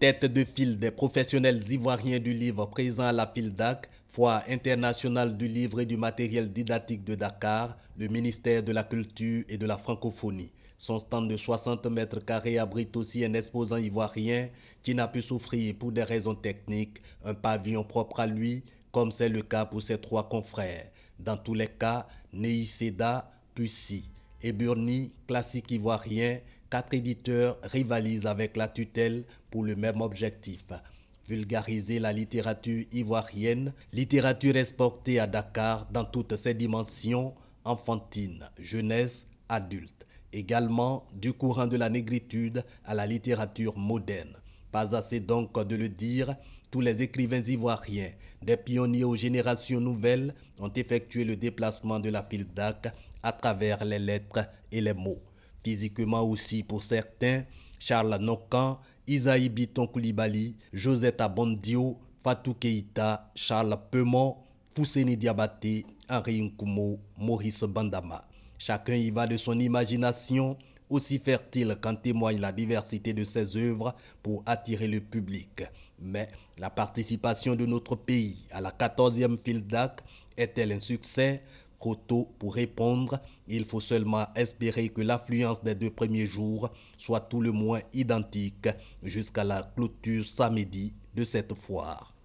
Tête de file des professionnels ivoiriens du livre présents à la FILDAC, Foire internationale du livre et du matériel didactique de Dakar, le ministère de la Culture et de la Francophonie. Son stand de 60 mètres carrés abrite aussi un exposant ivoirien qui n'a pu souffrir pour des raisons techniques un pavillon propre à lui, comme c'est le cas pour ses trois confrères. Dans tous les cas, Nei Seda, Pussy et Burni, classique ivoirien, quatre éditeurs rivalisent avec la tutelle pour le même objectif vulgariser la littérature ivoirienne, littérature exportée à Dakar dans toutes ses dimensions, enfantine, jeunesse, adulte. Également du courant de la négritude à la littérature moderne. Pas assez donc de le dire, tous les écrivains ivoiriens, des pionniers aux générations nouvelles, ont effectué le déplacement de la FILDAC à travers les lettres et les mots. Physiquement aussi pour certains, Charles Nokan, Isaïe Biton Koulibaly, Josette Bondio, Fatou Keita, Charles Peumont, Fousseni Diabaté, Henri Nkumo, Maurice Bandama. Chacun y va de son imagination, aussi fertile qu'en témoigne la diversité de ses œuvres pour attirer le public. Mais la participation de notre pays à la 14e FILDAC est-elle un succès? Trop tôt pour répondre, il faut seulement espérer que l'affluence des deux premiers jours soit tout le moins identique jusqu'à la clôture samedi de cette foire.